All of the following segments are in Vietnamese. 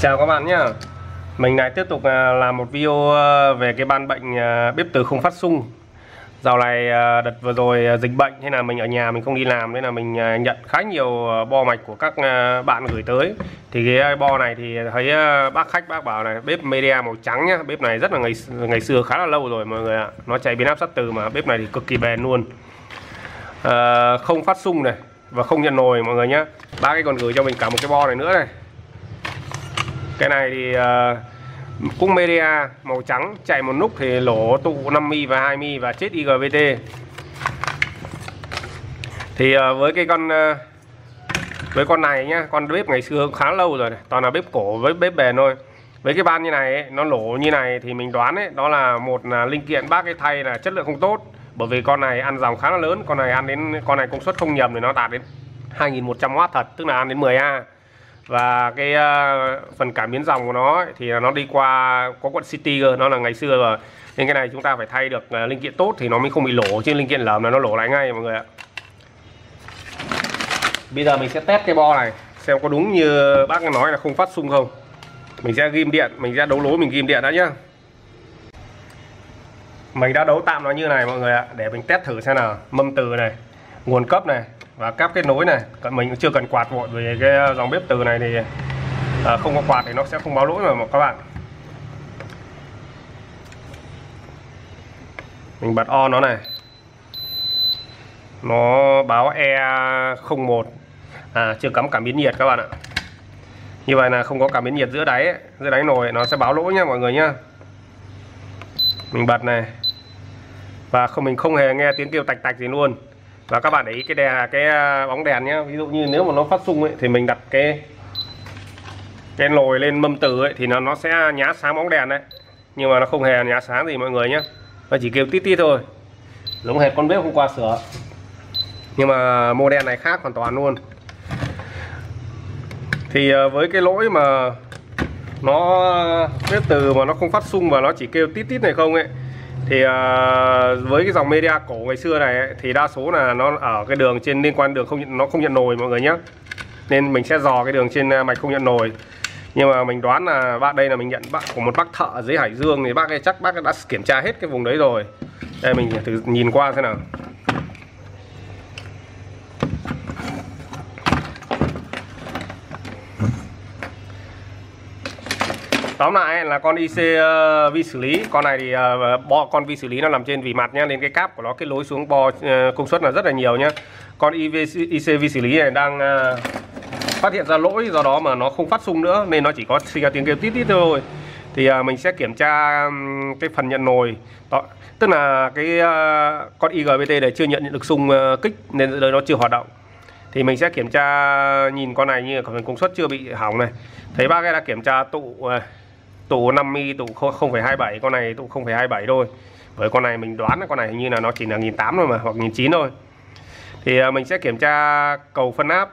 Chào các bạn nhé Mình lại tiếp tục à, làm một video à, về cái ban bệnh à, bếp từ không phát sung. Dạo này đợt vừa rồi dịch bệnh thế là mình ở nhà mình không đi làm nên là mình nhận khá nhiều bo mạch của các bạn gửi tới. Thì cái bo này thì thấy bác khách bác bảo này bếp media màu trắng nhá. Bếp này rất là ngày ngày xưa khá là lâu rồi mọi người ạ. Nó chạy biến áp sắt từ mà bếp này thì cực kỳ bền luôn. À, Không phát sung này và không nhận nồi mọi người nhé Bác ấy còn gửi cho mình cả một cái bo này nữa này cái này thì ờ, uh, cũng media màu trắng chạy một nút thì lỗ tụ 5 mi và 2 mi và chết IGBT thì uh, với cái con uh, với con này nhá con bếp ngày xưa khá lâu rồi này. toàn là bếp cổ với bếp bền thôi. Với cái ban như này ấy, nó lỗ như này thì mình đoán ấy đó là một là linh kiện bác cái thay là chất lượng không tốt. Bởi vì con này ăn dòng khá là lớn con này ăn đến con này công suất không nhầm thì nó đạt đến 2100W thật tức là ăn đến 10A và cái uh, phần cảm biến dòng của nó ấy, thì nó đi qua có quận City cơ nó là ngày xưa rồi. Nên cái này chúng ta phải thay được uh, linh kiện tốt thì nó mới không bị lỗ chứ linh kiện lởm là nó lỗ lại ngay mọi người ạ. Bây giờ mình sẽ test cái bo này xem có đúng như bác nói là không phát xung không. Mình sẽ ghim điện mình sẽ đấu lối mình ghim điện đã nhá. Mình đã đấu tạm nó như này mọi người ạ để mình test thử xem nào. Mâm từ này nguồn cấp này và cáp kết nối này mình cũng chưa cần quạt vội vì cái ờ, dòng bếp từ này thì à, không có quạt thì nó sẽ không báo lỗi mà các bạn. Mình bật on nó này. Nó báo E01 à chưa cắm cảm biến nhiệt các bạn ạ. Như vậy là không có cảm biến nhiệt giữa đáy ấy. giữa đáy nồi nó sẽ báo lỗi nha mọi người nhá. Mình bật này. Và không mình không hề nghe tiếng kêu tạch tạch gì luôn và các bạn để ý cái đèn cái à, bóng đèn nhé ví dụ như nếu mà nó phát xung ấy, thì mình đặt cái cái nồi lên mâm từ ấy, thì nó nó sẽ nhá sáng bóng đèn đấy. Nhưng mà nó không hề nhá sáng gì mọi người nhé nó chỉ kêu tít tít thôi. Giống hệt con bếp hôm qua sửa. Nhưng mà mô đen này khác hoàn toàn luôn. Thì à, với cái lỗi mà nó à, bếp từ mà nó không phát xung và nó chỉ kêu tít tít này không ấy thì uh, với cái dòng media cổ ngày xưa này ấy, thì đa số là nó ở cái đường trên liên quan đường không nó không nhận nồi mọi người nhé nên mình sẽ dò cái đường trên ờ, mạch không nhận nồi. Nhưng mà mình đoán là bạn đây là mình nhận bác của một bác thợ ở dưới Hải Dương thì bác ấy chắc bác ấy đã kiểm tra hết cái vùng đấy rồi. Đây mình thử nhìn qua thế nào. Tóm lại là con IC uh, ờ, vi xử lý. Con này thì uh, bo con vi xử lý nó nằm trên vỉ mặt nhá nên cái cáp của nó cái lối xuống bo uh, công suất là rất là nhiều nhá. Con IV, IC vi xử lý này đang uh, phát hiện ra lỗi do đó mà nó không phát xung nữa nên nó chỉ có sinh ra tiếng kêu tít tít thôi. Thì uh, mình sẽ kiểm tra um, cái phần nhận nồi. Đó, tức là cái uh, con IGBT này chưa nhận được xung uh, kích nên nó chưa hoạt động. Thì mình sẽ kiểm tra nhìn con này như phần công suất chưa bị hỏng này. Thấy bác cái đã kiểm tra tụ tụ 50 tụ 0,27 con này tụ 0,27 thôi. Với con này mình đoán là con này hình như là nó chỉ là 1008 thôi mà hoặc 1009 thôi. Thì à, mình sẽ kiểm tra cầu phân áp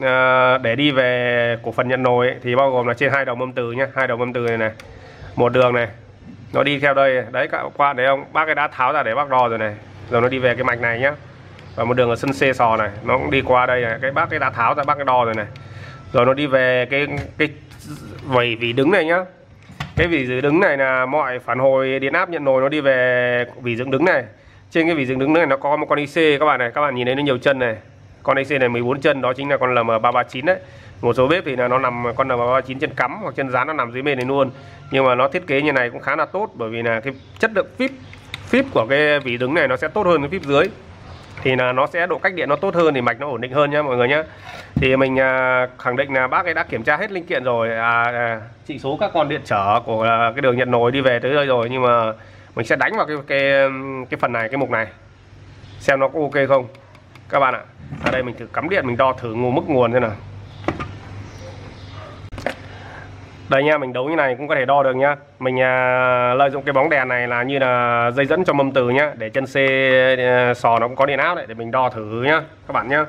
à, để đi về của phần nhận nồi ấy, thì bao gồm là trên hai đầu mâm từ nhé hai đầu mâm từ này này một đường này nó đi theo đây. Đấy các qua đấy không? Bác cái đã tháo ra để bác đo rồi này. Rồi nó đi về cái mạch này nhá. Và một đường ở sân xe sò này nó cũng đi qua đây này. Cái bác cái đã tháo ra bác cái đo rồi này. Rồi nó đi về cái cái vẩy vì đứng này nhá cái vỉ dưới đứng này là mọi phản hồi điện áp nhận nồi nó đi về vỉ dựng đứng này. Trên cái vỉ dựng đứng này nó có một con IC các bạn này, các bạn nhìn thấy nó nhiều chân này. Con IC này 14 chân, đó chính là con LM339 đấy. Một số bếp thì là nó nằm, con LM339 chân cắm hoặc chân dán, nó nằm dưới bên này luôn. Nhưng mà nó thiết kế như này cũng khá là tốt bởi vì là cái chất lượng phíp phíp của cái vỉ đứng này nó sẽ tốt hơn cái phíp dưới thì là nó sẽ độ cách điện nó tốt hơn thì mạch nó ổn định hơn nhá mọi người nhá. Thì mình à, khẳng định là bác ấy đã kiểm tra hết linh kiện rồi. À, à, chỉ số các con điện trở của à, cái đường nhận nồi đi về tới đây rồi nhưng mà mình sẽ đánh vào cái cái cái phần này cái mục này. Xem nó có ok không? Các bạn ạ ở đây mình thử cắm điện mình đo thử nguồn mức nguồn thế nào. Đây nha mình đấu như này cũng có thể đo được nhá. Mình à, lợi dụng cái bóng đèn này là như là dây dẫn cho mâm từ nhá để chân xe à, sò nó cũng có điện áp đấy để mình đo thử nhá các bạn nhá.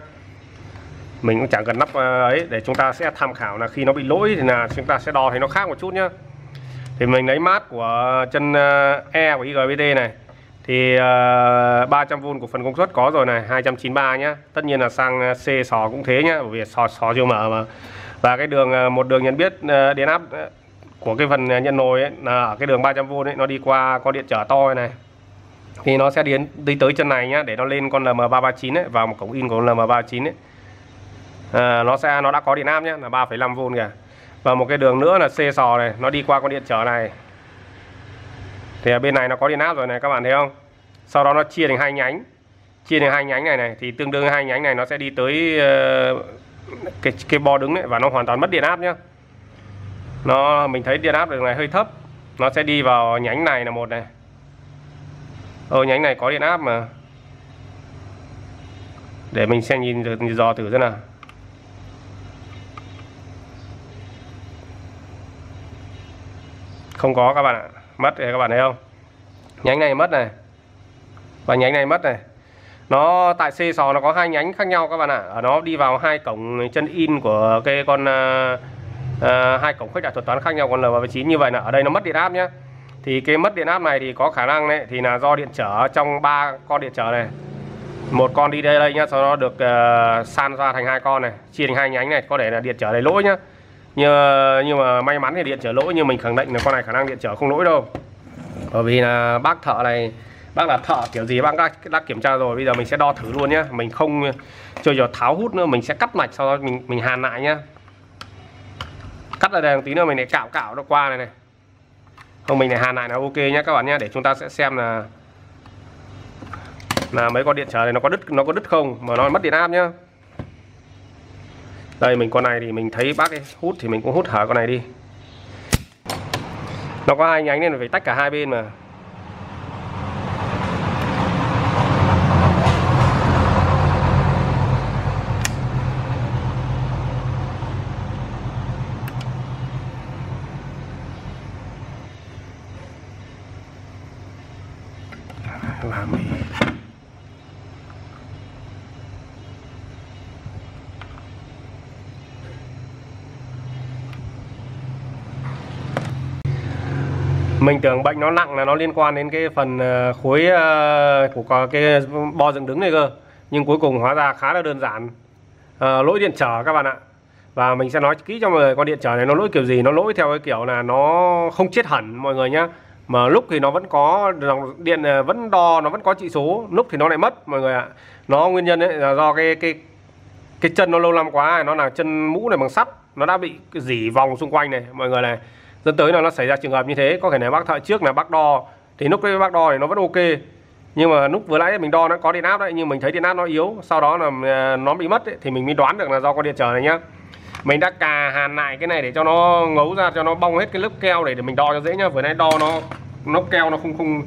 Mình cũng chẳng cần nắp à, ấy để chúng ta sẽ tham khảo là khi nó bị lỗi thì là chúng ta sẽ đo thấy nó khác một chút nhá. Thì mình lấy mát của chân à, E của IGBT này. Thì à, uh, 300V của phần công suất có rồi này 293 nhá. Tất nhiên là sang C sò cũng thế nhá bởi vì sò sò chưa mở mà và cái đường à, một đường nhận biết à, điện áp à, của cái phần nhận nồi ấy, là ở cái đường 300V ấy nó đi qua con điện trở to này thì nó sẽ đến đi tới chân này nhá để nó lên con LM339 ấy vào một cổng in của LM339 ấy. À, nó sẽ nó đã có điện áp nhé là 3,5V kìa. Và một cái đường nữa là C sò này nó đi qua con điện trở này. Thì ở bên này nó có điện áp rồi này các bạn thấy không? Sau đó nó chia thành hai nhánh. Chia thành hai nhánh này này thì tương đương hai nhánh này nó sẽ đi tới uh, cái cái bo đứng đấy và nó hoàn toàn mất điện áp nhá. Nó, mình thấy điện áp đường này hơi thấp. Nó sẽ đi vào nhánh này là một này. Ờ nhánh này có điện áp mà. Để mình xem nhìn dò thử xem nào. Không có các bạn ạ. Mất này các bạn thấy không? Nhánh này mất này. Và nhánh này mất này nó tại C sò nó có hai nhánh khác nhau các bạn ạ. À. nó đi vào hai cổng chân in của cái con à, hai cổng khuếch đại thuật toán khác nhau còn L39 như vậy là ở đây nó mất điện áp nhé, thì cái mất điện áp này thì có khả năng đấy thì là do điện trở trong ba con điện trở này. Một con đi đây đây nhá sau đó được uh, san ra thành hai con này chia thành hai nhánh này có thể là điện trở này lỗi nhá. Nhưng nhưng mà may mắn thì điện trở lỗi nhưng mình khẳng định là con này khả năng điện trở không lỗi đâu. Bởi vì là bác thợ này bác là thợ kiểu gì bác đã, đã kiểm tra rồi bây giờ mình sẽ đo thử luôn nhé mình không chơi giờ tháo hút nữa mình sẽ cắt mạch sau đó mình mình hàn lại nhá. Cắt ra đây một tí nữa mình lại cạo cạo nó qua này này. Không mình lại hàn lại là ok nhá các bạn nhá để chúng ta sẽ xem là là mấy con điện trở này nó có đứt nó có đứt không mà nó mất điện áp nhá. Đây mình con này thì mình thấy bác ấy hút thì mình cũng hút hở con này đi. Nó có hai nhánh nên phải tách cả hai bên mà. Mình tưởng bệnh nó nặng là nó liên quan đến cái phần ờ, khối ờ, của cái bo dựng đứng này cơ. Nhưng cuối cùng hóa ra khá là đơn giản. À, lỗi điện trở các bạn ạ. Và mình sẽ nói kỹ cho mọi người con điện trở này nó lỗi kiểu gì nó lỗi theo cái kiểu là nó không chết hẳn mọi người nhá. Mà lúc thì nó vẫn có dòng điện vẫn đo nó vẫn có trị số lúc thì nó lại mất mọi người ạ. Nó nguyên nhân ấy là do cái cái cái chân nó lâu năm quá nó là chân mũ này bằng sắt nó đã bị dỉ vòng xung quanh này mọi người này dẫn tới là nó xảy ra trường hợp như thế có thể là bác thợ trước là bác đo thì lúc cái bác đo thì nó vẫn ok. Nhưng mà lúc vừa nãy mình đo nó có điện áp đấy nhưng mình thấy điện áp nó yếu sau đó là à, nó bị mất ấy, thì mình mới đoán được là do con điện trở này nhá. Mình đã cà hàn lại cái này để cho nó ngấu ra cho nó bong hết cái lớp keo để để mình đo cho dễ nhá. Vừa nãy đo nó nó keo nó không không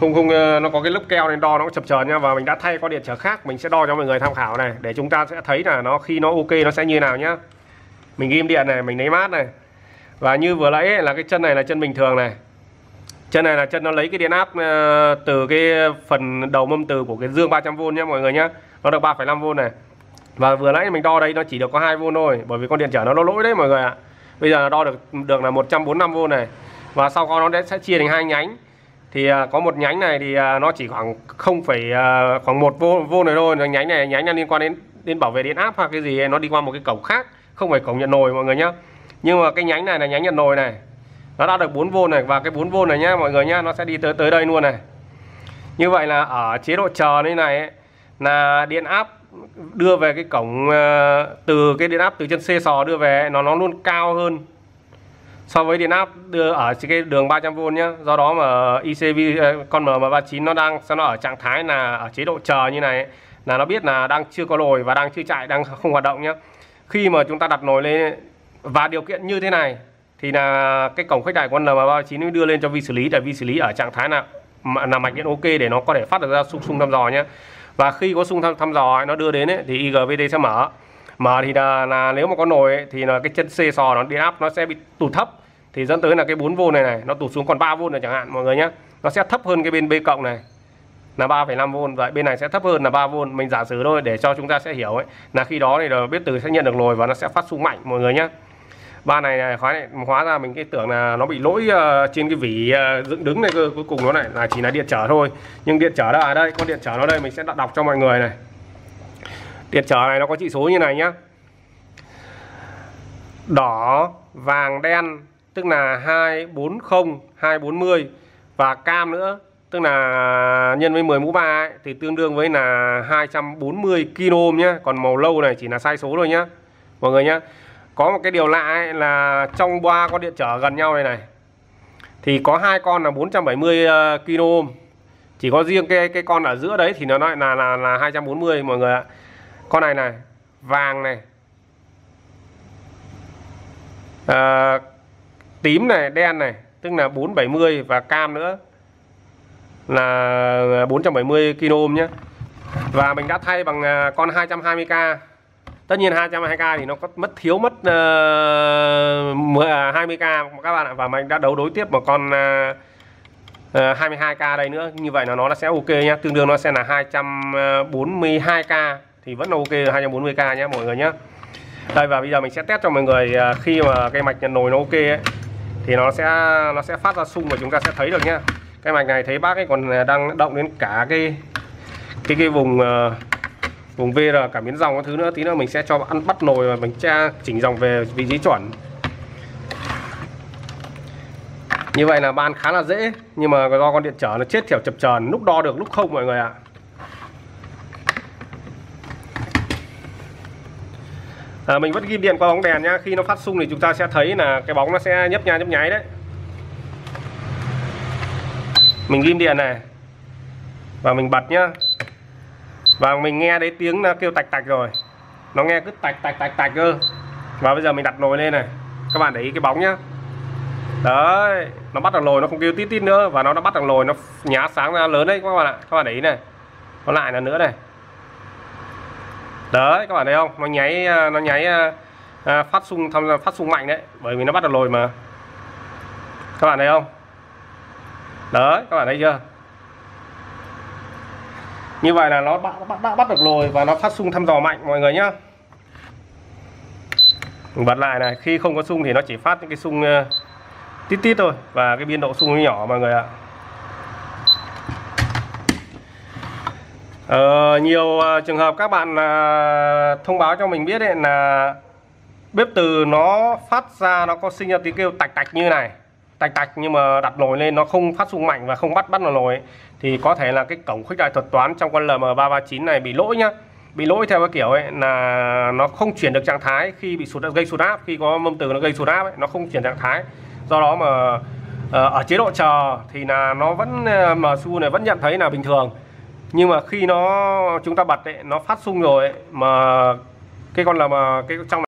không không ờ, nó có cái lớp keo nên đo nó chập chờn nha và mình đã thay con điện trở khác mình sẽ đo cho mọi người tham khảo này để chúng ta sẽ thấy là nó khi nó ok nó sẽ như nào nhá. Mình ghim điện này mình lấy mát này và như vừa nãy là cái chân này là chân bình thường này. Chân này là chân nó lấy cái điện áp ờ, từ cái phần đầu mâm từ của cái dương 300V nhé mọi người nhé. Nó được 3,5V này. Và vừa nãy mình đo đây nó chỉ được có 2V thôi bởi vì con điện trở nó, nó lỗi đấy mọi người ạ. Bây giờ đo được được là 145V này. Và sau đó nó sẽ chia thành hai nhánh. Thì ờ, có một nhánh này thì ờ, nó chỉ khoảng không phải khoảng một vô vô này thôi. Nhánh này nhánh này liên quan đến đến bảo vệ điện áp hoặc cái gì nó đi qua một cái cổng khác không phải cổng nhận nồi mọi người nhé nhưng mà cái nhánh này là nhánh nhận nồi này. Nó đã được 4V này và cái 4V này nhá mọi người nhá nó sẽ đi tới tới đây luôn này. Như vậy là ở chế độ chờ như này ấy, là điện áp đưa về cái cổng ờ, từ cái điện áp từ chân C sò đưa về nó nó luôn cao hơn so với điện áp đưa ở cái đường 300V nhá. Do đó mà ICV ờ, con M39 nó đang nó ở trạng thái là ở chế độ chờ như này ấy, là nó biết là đang chưa có nồi và đang chưa chạy đang không hoạt động nhá. Khi mà chúng ta đặt nồi lên và điều kiện như thế này thì là cái cổng khách đại của LM39 đưa lên cho vi xử lý để vi xử lý ở trạng thái là là mạch điện ok để nó có thể phát được ra xung xung thăm dò nhé và khi có xung thăm, thăm dò nó đưa đến ấy, thì IGVT sẽ mở. Mở thì là, là nếu mà có nồi ấy, thì là cái chân C sò nó điện áp nó sẽ bị tụt thấp. Thì dẫn tới là cái 4V này này nó tụt xuống còn 3V này chẳng hạn mọi người nhé nó sẽ thấp hơn cái bên B cộng này là 3,5V vậy bên này sẽ thấp hơn là 3V mình giả sử thôi để cho chúng ta sẽ hiểu ấy là khi đó thì là biết từ sẽ nhận được nồi và nó sẽ phát xung mạnh mọi người nhé ba này, này khóa này hóa ra mình cái tưởng là nó bị lỗi uh, trên cái vỉ uh, dựng đứng này cơ cuối cùng nó này là chỉ là điện trở thôi. Nhưng điện trở đó ở đây con điện trở nó đây mình sẽ đọc cho mọi người này. Điện trở này nó có chỉ số như này nhá. Đỏ vàng đen tức là 240 240 và cam nữa tức là nhân với 10 mũ 3 ấy, thì tương đương với là 240 kilo nhé còn màu lâu này chỉ là sai số thôi nhá. Mọi người nhá có một cái điều lạ ấy là trong ba con điện trở gần nhau này này. Thì có hai con là 470 ờ, kilo ohm. Chỉ có riêng cái cái con ở giữa đấy thì nó lại là là là 240 mọi người ạ. Con này này vàng này. À, tím này đen này tức là 470 và cam nữa là 470 ohm nhé và mình đã thay bằng ờ, con 220k tất nhiên 220k thì nó có mất thiếu mất ờ, uh, à, 20k các bạn ạ. Và mình đã đấu đối tiếp một con uh, uh, 22k đây nữa. Như vậy là nó sẽ ok nhá. Tương đương nó sẽ là 242k thì vẫn là ok 240k nhé mọi người nhé đây và bây giờ mình sẽ test cho mọi người à, khi mà cây mạch nhận nồi nó ok ấy, thì nó sẽ nó sẽ phát ra xung và chúng ta sẽ thấy được nhá. Cái mạch này thấy bác ấy còn à, đang động đến cả cái cái cái vùng uh, vùng VR cả miếng dòng các thứ nữa. Tí nữa mình sẽ cho ăn bắt nồi và mình tra chỉnh dòng về vị trí chuẩn. Như vậy là ban khá là dễ nhưng mà do con điện trở nó chết kiểu chập chờn lúc đo được lúc không mọi người ạ. À. à, mình vẫn ghim điện qua bóng đèn nhá. Khi nó phát xung thì chúng ta sẽ thấy là cái bóng nó sẽ nhấp nháy nhấp nháy đấy. Mình ghim điện này. Và mình bật nhá và mình nghe đấy tiếng nó kêu tạch tạch rồi. Nó nghe cứ tạch tạch tạch tạch cơ. Và bây giờ mình đặt nồi lên này. Các bạn để ý cái bóng nhá. Đấy nó bắt được nồi nó không kêu tít tít nữa. Và nó đã bắt được nồi nó nhá sáng ra lớn đấy các bạn ạ. Các bạn để ý này. Nó lại là nữa này. Đấy các bạn thấy không? Nó nháy uh, nó nháy à, phát xung tham gia phát xung mạnh đấy. Bởi vì nó bắt được lồi mà. Các bạn thấy không? Đấy các bạn thấy chưa? Như vậy là nó bắt, bắt, đã bắt được lồi và nó phát xung thăm dò mạnh mọi người nhá. Bật lại này khi không có xung thì nó chỉ phát những cái xung uh, ờ, tít tít thôi và cái biên độ xung nó nhỏ mọi người ạ. Ờ, nhiều uh, trường hợp các bạn uh, thông báo cho mình biết ấy là bếp từ nó phát ra nó có sinh ra tiếng kêu tạch tạch như này tạch tạch nhưng mà đặt nồi lên nó không phát xung mạnh và không bắt bắt vào nồi ấy. thì có thể là cái cổng khuếch đại thuật toán trong con LM339 này bị lỗi nhá bị lỗi theo cái kiểu ấy là nó không chuyển được trạng thái khi bị sụt gây sụt áp khi có mâm từ nó gây sụt áp ấy, nó không chuyển trạng thái do đó mà ờ, ở chế độ chờ thì là nó vẫn ờ, mà su này vẫn nhận thấy là bình thường nhưng mà khi nó chúng ta bật ấy, nó phát xung rồi ấy, mà cái con là mà cái trong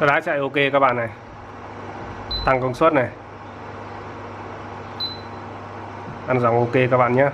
nó đã chạy ok các bạn này. Tăng công suất này. Ăn dòng ok các bạn nhé.